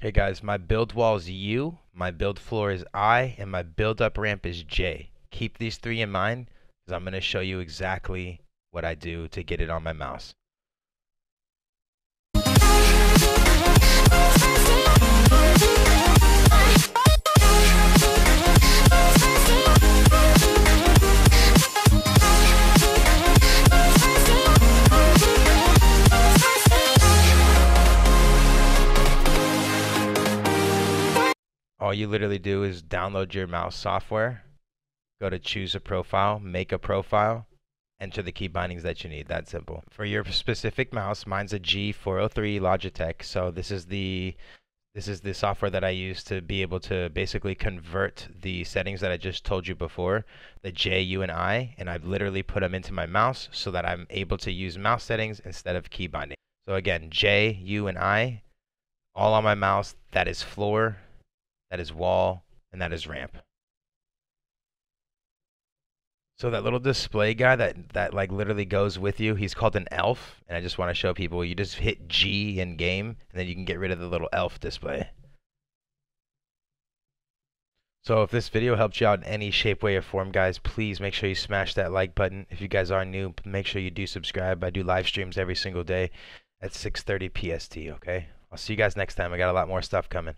Okay guys, my build wall is U, my build floor is I, and my build up ramp is J. Keep these three in mind because I'm going to show you exactly what I do to get it on my mouse. All you literally do is download your mouse software, go to choose a profile, make a profile, enter the key bindings that you need. That simple. For your specific mouse, mine's a G403 Logitech. So this is the this is the software that I use to be able to basically convert the settings that I just told you before, the J, U, and I, and I've literally put them into my mouse so that I'm able to use mouse settings instead of key binding. So again, J, U, and I, all on my mouse. That is floor, that is wall, and that is ramp. So that little display guy that, that like literally goes with you, he's called an elf. And I just want to show people, you just hit G in game, and then you can get rid of the little elf display. So if this video helped you out in any shape, way, or form, guys, please make sure you smash that like button. If you guys are new, make sure you do subscribe. I do live streams every single day at 6.30 PST, okay? I'll see you guys next time. I got a lot more stuff coming.